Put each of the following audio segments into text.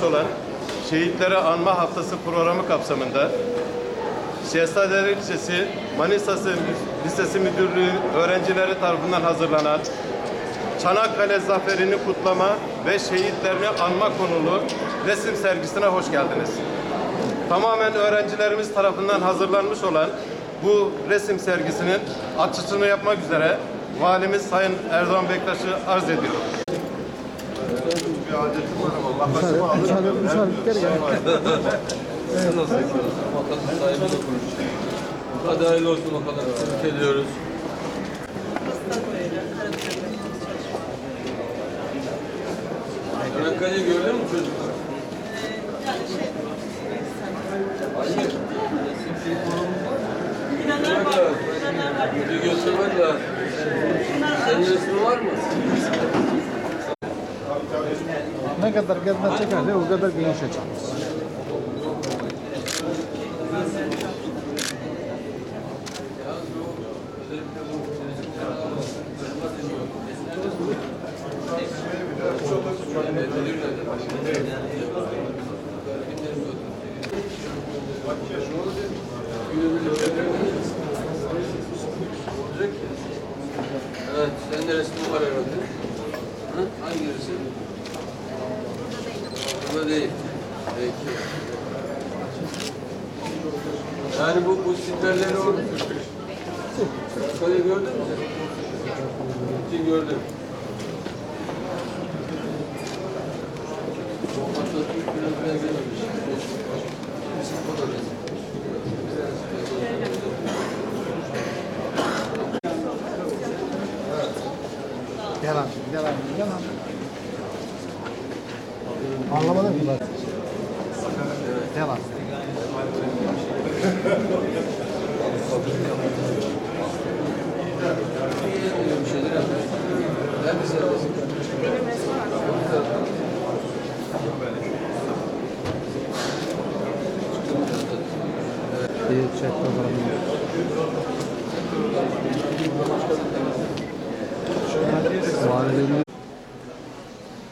düzenlenmiş olan Şehitleri Anma Haftası programı kapsamında Şehzadeler İlçesi Manisası Lisesi Müdürlüğü öğrencileri tarafından hazırlanan Çanakkale Zaferi'ni kutlama ve şehitlerini anma konulu resim sergisine hoş geldiniz. Tamamen öğrencilerimiz tarafından hazırlanmış olan bu resim sergisinin açılışını yapmak üzere Valimiz Sayın Erdoğan Bektaş'ı arz ediyorum. Adetim var ama makasımı alırım. Müsaade, müsaade ya. Sen nasıl sahibiyle konuş. Hadi hayırlı olsun bakalım. Tebrik ediyoruz. Çanakkale'yi gördün mü çocuklar? Hayır. Çanakkale. Bir göstermek lazım. Senin resmin var mı? Ne kadar gezme çekerse o kadar geniş açarız. Evet, senin de resmin var herhalde. Hı? Hangi resim? Burada değil. Peki. Yani bu, bu stillerleri o... Şöyle gördün mü? Gittin gördün. Atatürk biraz daha gelmemiş. Abi, gel abi. Anlamadım ki ben.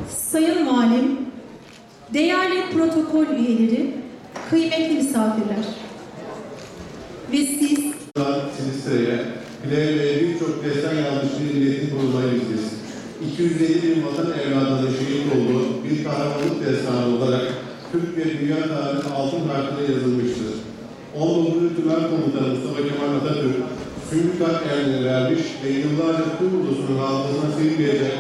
Sayın Valim, değerli protokol üyeleri, kıymetli misafirler 250 bin vatan evladının şehit olduğu bir kahramanlık destanı olarak Türk ve dünya tarihinin altın harfine yazılmıştır. 19. Tümen Komutanı Mustafa Kemal Atatürk, Sümrükar emrini vermiş ve yıllarca Türk ulusunun hafızasına silinmeyecek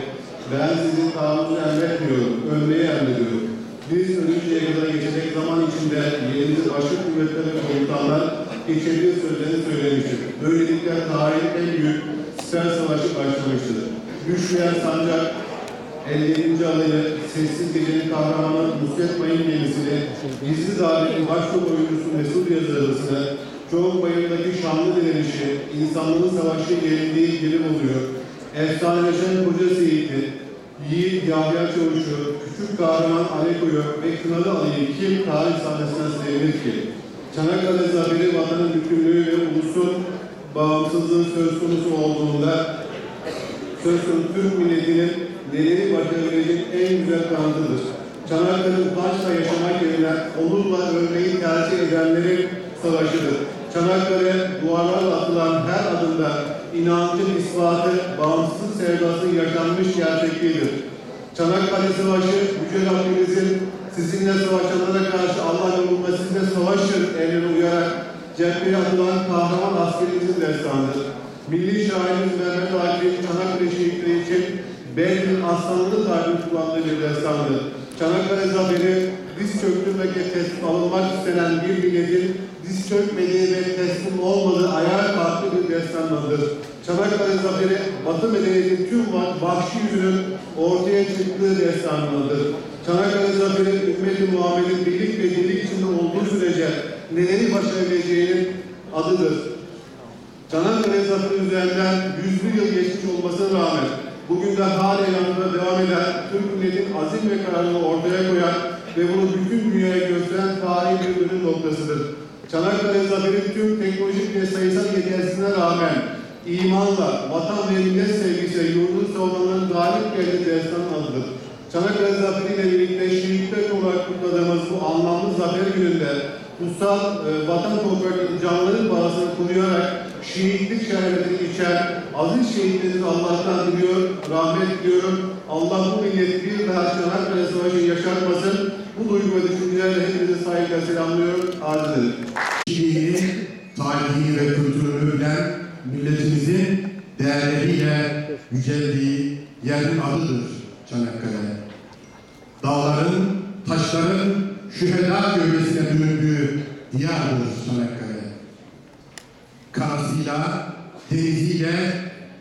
ben sizi taarruzu emretmiyorum, ölmeyi emrediyorum. Biz ölünceye kadar geçecek zaman içinde yerimizi başka kuvvetler ve komutanlar geçebilir sözlerini söylemiştir. Böylelikle tarihin en büyük siper savaşı başlamıştır. Düşmeyen sancak, 57. alayı, Sessiz Gecenin kahramanı Nusret Mayın gemisini, Gizli Dağı'nın başrol oyuncusu Mesut Yazarısını, Çoğuk Bayır'daki şanlı direnişi, insanlığın savaşı yenildiği bilim oluyor. Efsaneleşen Koca Seyit'i, Yiğit Yahya Çavuş'u, Küçük Kahraman Aleko'yu ve Kınalı Ali'yi kim tarih sahnesine sevinir ki? Çanakkale Zaferi vatanın bütünlüğü ve ulusun bağımsızlığı söz konusu olduğunda konusu Türk milletinin neleri başarabilecek en güzel kanıtıdır. Çanakkale'nin taşla yaşamak yerine onurla ölmeyi tercih edenlerin savaşıdır. Çanakkale duvarlarla atılan her adımda inancın ispatı, bağımsızlık sevdası yaşanmış gerçekliğidir. Çanakkale Savaşı Yüce Rabbimizin sizinle savaşanlara karşı Allah yolunda sizinle savaşın emrine uyarak cepheye atılan kahraman askerimizin destanıdır. Milli şairimiz Mehmet Akif'in Çanakkale şehitleri için Behlül Aslanlı tarihini kullandığı bir destandır. Çanakkale Zaferi diz çöktürmek ve teslim alınmak istenen bir milletin diz çökmediği ve teslim olmadığı ayağa kalktığı bir destandır. Çanakkale Zaferi Batı medeniyetin tüm va- vahşi yüzünün ortaya çıktığı destanıdır. Çanakkale Zaferi ümmeti Muhammed'in birlik ve dirlik içinde olduğu sürece neleri başarabileceğinin adıdır. Çanakkale Zaferi üzerinden yüzlü yıl geçmiş olmasına rağmen bugün de halen yanında devam eden Türk milletin azim ve kararını ortaya koyan ve bunu bütün dünyaya gösteren tarihi bir dönüm noktasıdır. Çanakkale Zaferi tüm teknolojik ve sayısal yetersizliğine rağmen imanla, vatan ve millet sevgisiyle yurdun savunanların galip geldiği destanın adıdır. Çanakkale Zaferi'yle birlikte şehitler olarak kutladığımız bu anlamlı zafer gününde kutsal e, vatan topraklarının canlılık bağısını koruyarak şehitlik şerbetini içer, aziz şehitlerimizi Allah'tan diliyor, rahmet diliyorum. Allah bu milleti bir daha Çanakkale Savaşı yaşatmasın. Bu duygu ve düşüncelerle hepinizi saygıyla selamlıyorum. Arz ederim. tarihi ve kültürünü bilen milletimizin değerleriyle yüceldiği yerin adıdır Çanakkale. Dağların, taşların şüheda gölgesine büründüğü diyardır Çanakkale. Karasıyla, deniziyle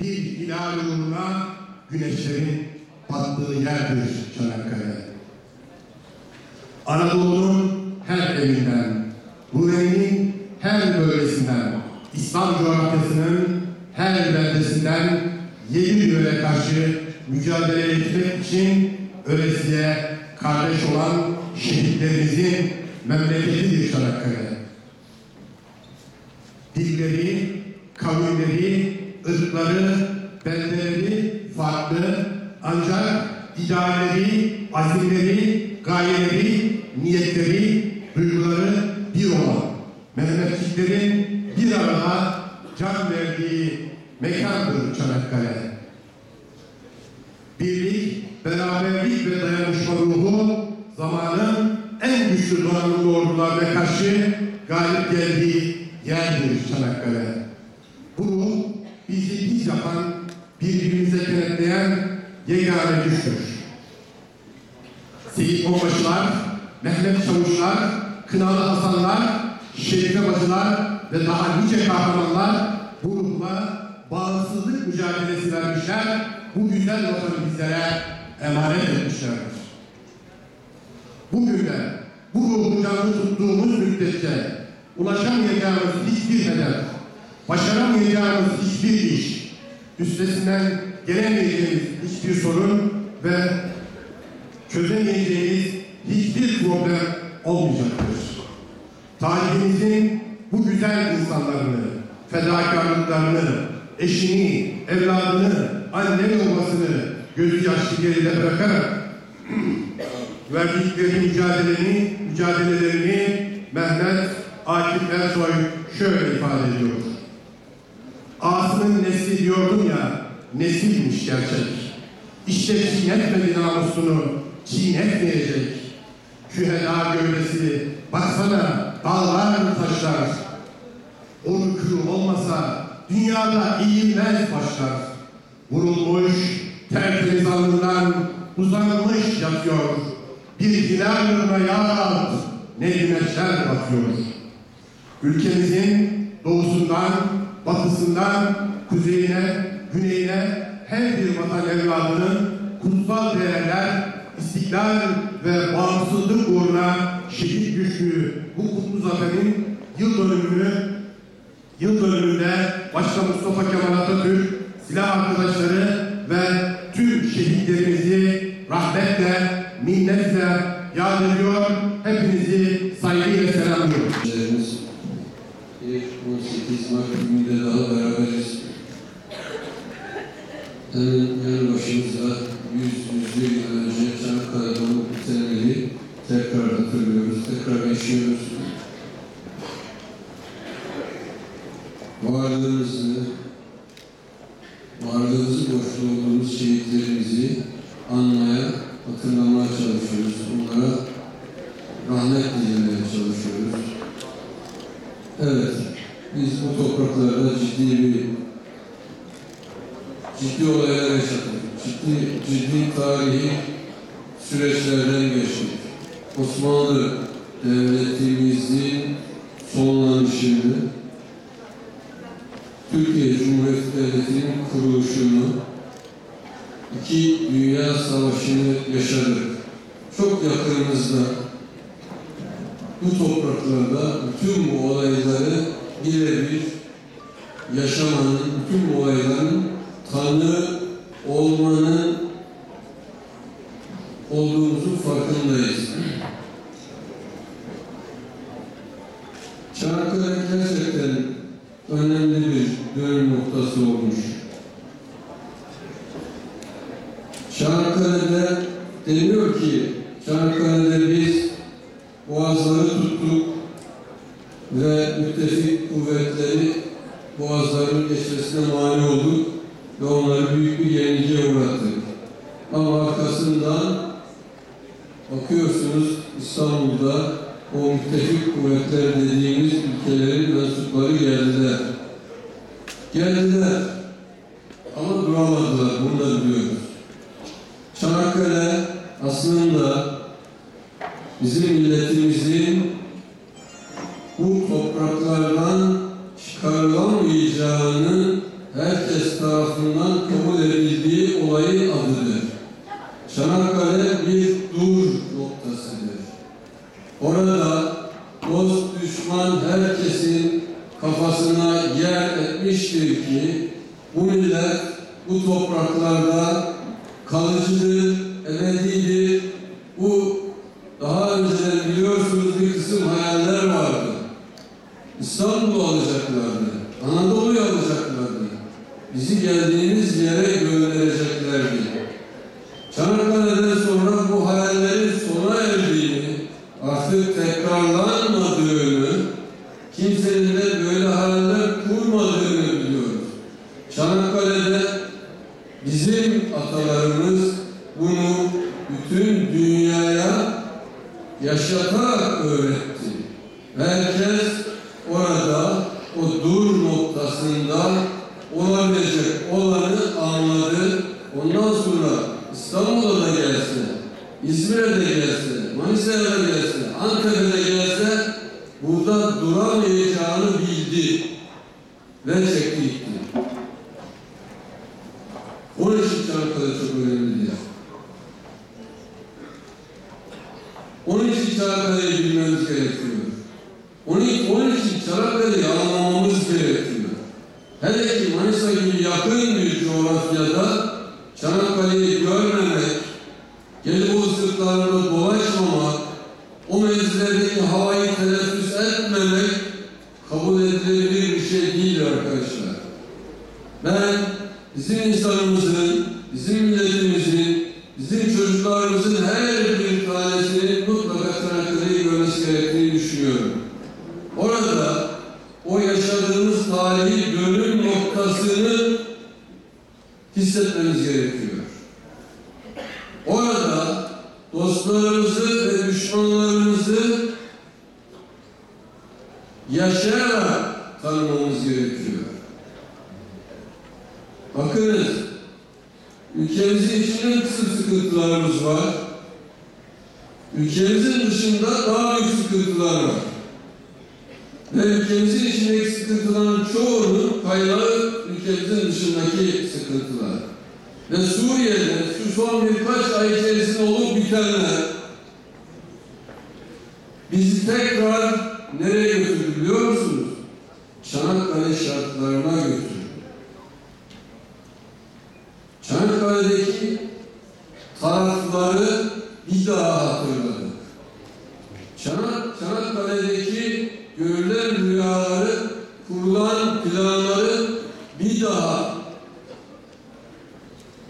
bir hilal uğruna güneşlerin battığı yerdir Çanakkale. Anadolu'nun her evinden, bu rengin her bölgesinden, İslam coğrafyasının her beldesinden yedi yöre karşı mücadele etmek için ölesiye kardeş olan şehitlerimizin memleketidir Çanakkale. Dilleri, kavimleri, ırkları, beldeleri farklı ancak idealleri, azimleri, gayeleri, niyetleri, duyguları bir olan Mehmetçiklerin bir arada can verdiği mekandır Çanakkale. Birlik, beraberlik ve dayanışma ruhu zamanın en güçlü donanımlı ordularına karşı galip geldiği yerdir Çanakkale. Bu ruh bizi biz yapan, birbirimize kenetleyen yegane güçtür. Seyit Onbaşılar, Mehmet Çavuşlar, Kınalı Hasanlar, Şerife Bacılar ve daha nice kahramanlar bu ruhla bağımsızlık mücadelesi vermişler, bu güzel vatanı bizlere emanet etmişlerdir. Bugün de bu ruhu canlı tuttuğumuz müddetçe ulaşamayacağımız hiçbir hedef, başaramayacağımız hiçbir iş, üstesinden gelemeyeceğimiz hiçbir sorun ve çözemeyeceğimiz hiçbir problem olmayacaktır. Tarihimizin bu güzel insanlarını, fedakarlıklarını, eşini, evladını, anne babasını gözü yaşlı geride bırakarak verdikleri mücadeleni, mücadelelerini Mehmet Akif Ersoy şöyle ifade ediyor. Ağasının nesli diyordum ya, nesilmiş gerçek. İşte çiğnetmedi namusunu, çiğnetmeyecek. Şüheda gövdesi, baksana dağlar taşlar. Onun kürü olmasa dünyada eğilmez başlar. Vurulmuş, tertemiz alnından uzanmış yatıyor. Bir hilal nuruna yar ne güneşler batıyor. Ülkemizin doğusundan, batısından, kuzeyine, güneyine her bir vatan evladının kutsal değerler, istiklal ve bağımsızlık uğruna şehit düştüğü bu kutlu zaferin yıl dönümünü yıl dönümünde başta Mustafa Kemal Atatürk, silah arkadaşları ve tüm şehitlerimizi rahmetle, minnetle yad ediyor. Hepinizi saygıyla selamlıyorum. Gençlerimiz bir 18 Mart gününde daha beraberiz. Hemen yanı başımızda 100 100 yıl önce Çanakkale'de olup bitenleri tekrar hatırlıyoruz, tekrar yaşıyoruz. Varlığımızı, varlığımızı borçlu olduğumuz şehitlerimizi anmaya, hatırlamaya çalışıyoruz. Onlara rahmet dilemeye çalışıyoruz. Evet, biz bu topraklarda ciddi bir ciddi olaylar yaşadık. Ciddi, ciddi tarihi süreçlerden geçtik. Osmanlı Devletimizin sonlanışını, Türkiye Cumhuriyeti Devleti'nin kuruluşunu, iki dünya savaşını yaşadık. Çok yakınımızda bu topraklarda bütün bu olayları birebir yaşamanın, bütün bu olayların tanı olmanın olduğumuzun farkındayız. Çanakkale gerçekten önemli bir dönüm noktası olmuş. Çanakkale'de demir biliyorsunuz İstanbul'da o müttefik kuvvetler dediğimiz ülkelerin mensupları geldiler. Geldiler. Ama duramadılar. Bunu da biliyoruz. Çanakkale aslında bizim milletimizin bu topraklardan çıkarılamayacağını herkes tarafından kabul edildiği olayın adıdır. Çanakkale bir dur noktasıdır. Orada dost düşman herkesin kafasına yer etmiştir ki bu millet bu topraklarda kalıcıdır, ebedidir. Bu daha önceden biliyorsunuz bir kısım hayaller vardı. İstanbul'u alacaklardı, Anadolu'yu alacaklardı. Bizi geldiğimiz yere göndereceklerdi. Çanakkale'den sonra bu hayallerin sona erdiğini, artık tekrarlanmadığını, kimsenin de böyle hayaller kurmadığını biliyoruz. Çanakkale'de bizim atalarımız bunu bütün dünyaya yaşatarak öğretti. Herkes orada o dur noktasında olabilecek olanı anladı. Ondan sonra İstanbul'a da gelse, İzmir'e de gelse, Manisa'ya da gelse, Ankara'da gelse burada duramayacağını bildi ve çekti gitti. Onun için Çanakkale çok önemlidir. Onun için Çanakkale'yi bilmemiz gerekiyor. Onun, onun için Çanakkale'yi anlamamız gerekiyor. Hele ki Manisa gibi yakın bir coğrafyada Çanakkale'yi görmemek, Gelibolu sırtlarında dolaşmamak, o mevzilerdeki havayı teneffüs etmemek kabul edilebilir bir şey değil arkadaşlar. Ben bizim insanımızın, bizim milletimizin, bizim çocuklarımızın her bir tanesinin mutlaka Çanakkale'yi görmesi gerektiğini düşünüyorum. Orada o yaşadığımız tarihi dönüm noktasını hissetmemiz gerekiyor. Orada dostlarımızı ve düşmanlarımızı yaşayarak tanımamız gerekiyor. Bakınız, ülkemizin içinde kısım sıkıntılarımız var. Ülkemizin dışında daha büyük sıkıntılar var. Ve ülkemizin içindeki sıkıntıların çoğunun kaynağı ülkemizin dışındaki sıkıntılar. Ve Suriye'de şu son birkaç ay içerisinde olup bitenler bizi tekrar nereye götürdü biliyor musunuz? Çanakkale şartlarına götürdü. Çanakkale'deki tarafları bir daha hatırladık. Çanak, Çanakkale'deki görülen rüyaları, kurulan planları bir daha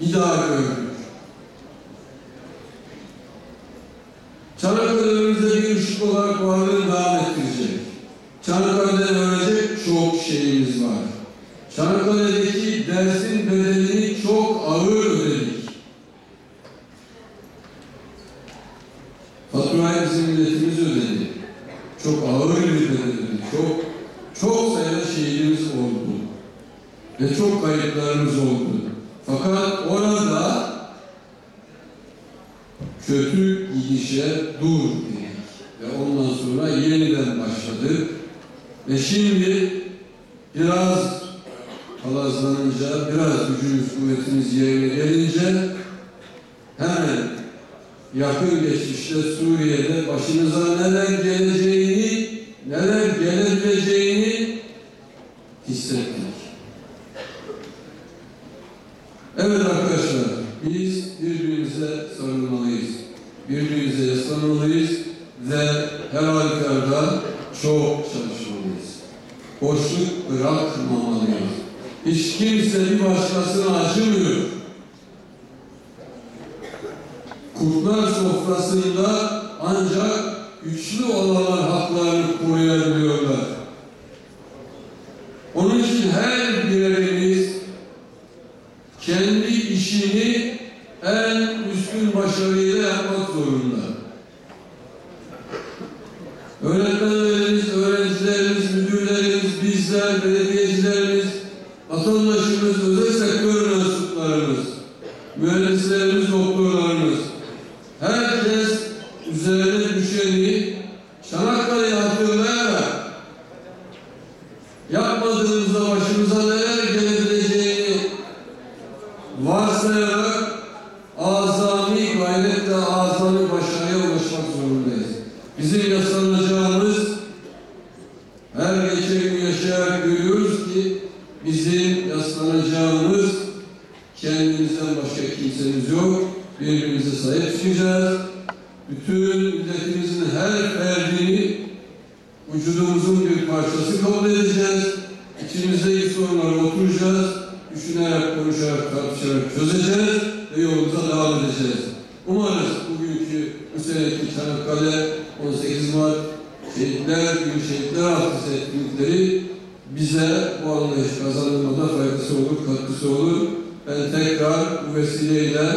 bir daha gördük. Çanakkale önümüzde bir ışık olarak varlığını devam ettirecek. Çanakkale'den öğrenecek çok şeyimiz var. Çanakkale'deki dersin bedelini çok ağır ödedik. Faturayı bizim milletimiz ödedi. Çok ağır bir bedel ödedi. Çok, çok sayıda şehidimiz oldu. Ve çok kayıplarımız oldu. Fakat orada kötü gidişe dur dedik. Ve ondan sonra yeniden başladık. Ve şimdi biraz palazlanınca, biraz gücümüz, kuvvetimiz yerine geçmişte Suriye'de başınıza neler geleceğini, neler gelebileceğini hissettik. Evet arkadaşlar, biz birbirimize sarılmalıyız. Birbirimize yaslanmalıyız ve her halükarda çok çalışmalıyız. Boşluk bırakmamalıyız. Hiç kimse bir başkasına acımıyor. Kurtlar sofrasında ancak güçlü olanlar haklarını koruyabiliyorlar. Onun için her birerimiz başımıza neler gelebileceğini varsayarak bu vesileyle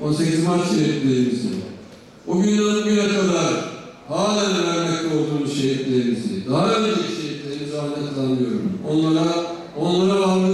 18 Mart şehitliğimizi, o günden bugüne kadar halen vermekte olduğumuz şehitliğimizi, daha önceki şehitliğimizi anlatılamıyorum. Onlara, onlara varmış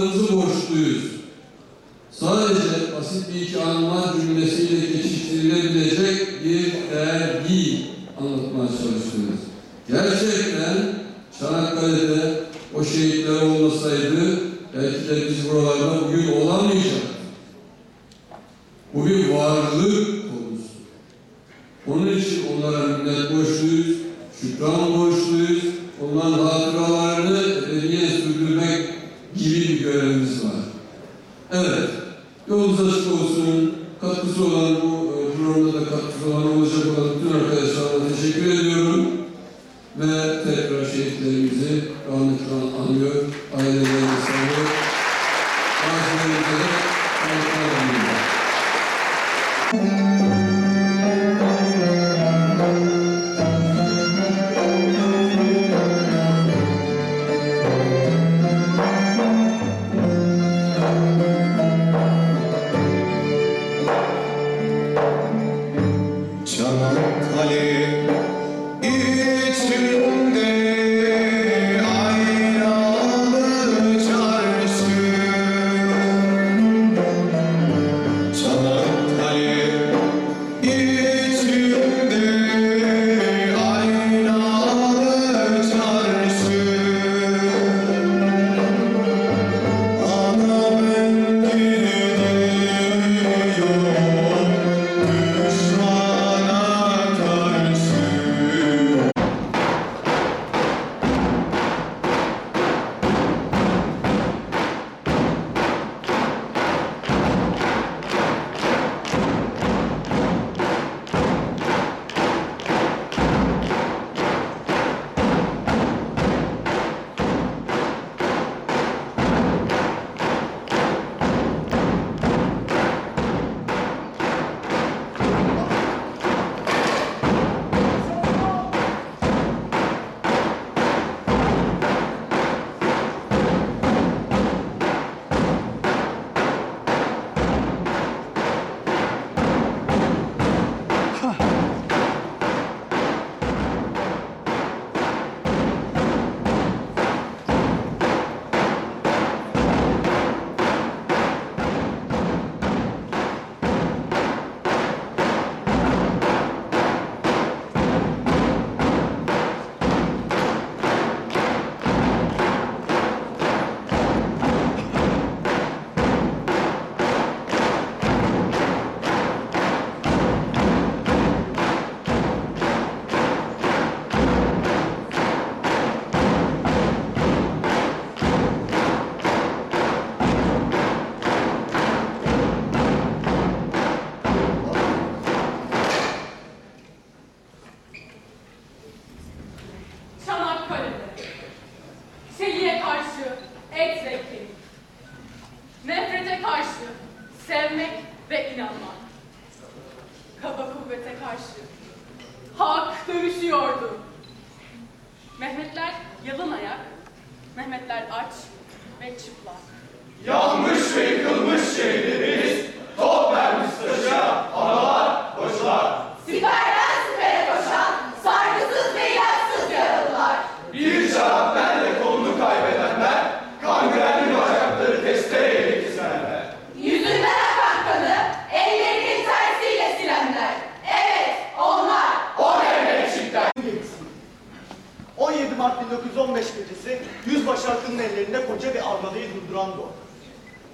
Mart 1915 gecesi Yüzbaşı Akın'ın ellerinde koca bir armadayı durduran bu.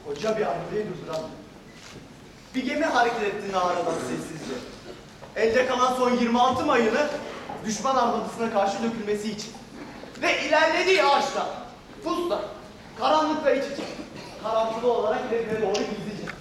Koca bir armadayı durduran bu. Bir gemi hareket etti Nahara'dan sessizce. Elde kalan son 26 mayını düşman armadasına karşı dökülmesi için. Ve ilerlediği ağaçta, pusla, karanlıkta iç içe, karantılı olarak ileriye doğru gizlice.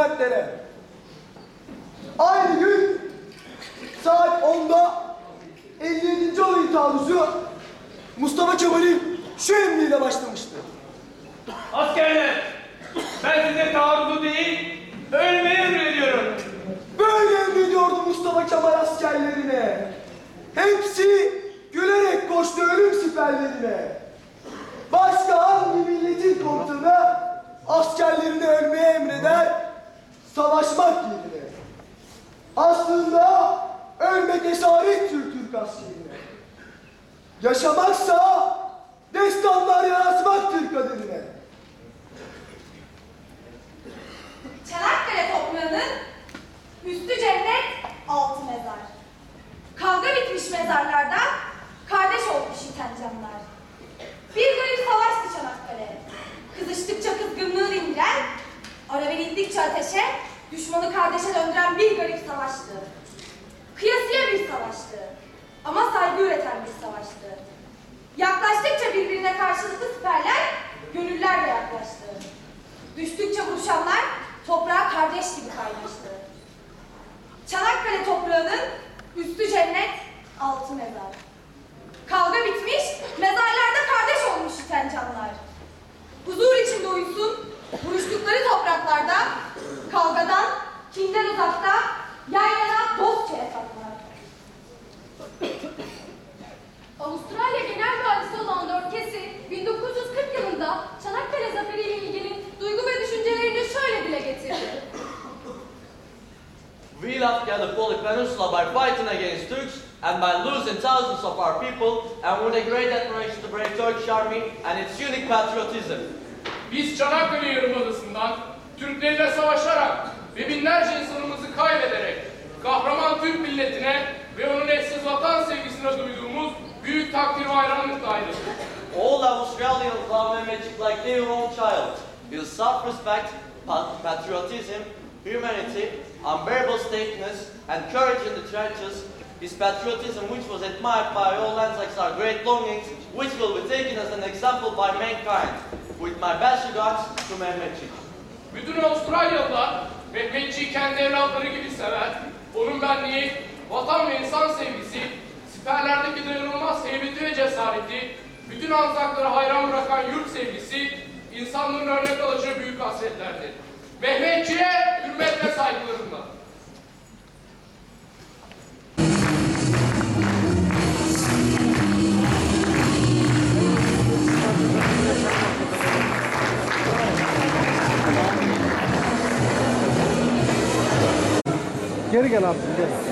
Namertlere. Aynı gün saat 10'da 57. olayı taarruzu Mustafa Kemal'in şu emriyle başlamıştı. Askerler, ben size taarruzu değil, ölmeyi emrediyorum. Böyle emrediyordu Mustafa Kemal askerlerine. Hepsi gülerek koştu ölüm siperlerine. Başka hangi milletin komutanı askerlerine ölmeye emreder, savaşmak yerine. Aslında ölmek esarettir Türk askerine. Yaşamaksa destanlar yaratmaktır kaderine. Çanakkale toprağının üstü cennet, altı mezar. Kavga bitmiş mezarlarda, kardeş olmuş yiten canlar. Bir garip savaştı Çanakkale. Kızıştıkça kızgınlığı dindiren, ara verildikçe ateşe, düşmanı kardeşe döndüren bir garip savaştı. Kıyasıya bir savaştı. Ama saygı üreten bir savaştı. Yaklaştıkça birbirine karşılıklı siperler, gönüller de yaklaştı. Düştükçe vuruşanlar toprağa kardeş gibi kaynaştı. Çanakkale toprağının üstü cennet, altı mezar. Kavga bitmiş, mezarlarda kardeş olmuş yiten canlar. Huzur içinde uyusun, vuruştukları topraklarda, kavgadan, kinden uzakta, yan yana dostça yasaklar. Avustralya Genel Valisi olan Casey, 1940 yılında Çanakkale Zaferi ile ilgili duygu ve düşüncelerini şöyle dile getirdi. We left Gallipoli Peninsula by fighting against Turks and by losing thousands of our people and with a great admiration to the brave Turkish army and its unique patriotism. Biz Çanakkale Yarımadası'ndan Türklerle savaşarak ve binlerce insanımızı kaybederek kahraman Türk milletine ve onun eşsiz vatan sevgisine duyduğumuz büyük takdir ve hayranlıkla ayrıldık. All Australians love Mehmetçik like their own child. His self-respect, pat- patriotism, humanity, unbearable stateness, and courage in the trenches, his patriotism which was admired by all Anzacs are great longings, which will be taken as an example by mankind. With my best regards to Mehmetçik. Bütün Avustralyalılar Mehmetçiği kendi evlatları gibi sever. Onun benliği, vatan ve insan sevgisi, siperlerdeki dayanılmaz heybeti ve cesareti, bütün anzakları hayran bırakan yurt sevgisi, insanlığın örnek alacağı büyük hasretlerdir. Mehmetçiğe hürmet ve saygılarımla. Geri gel abi gel.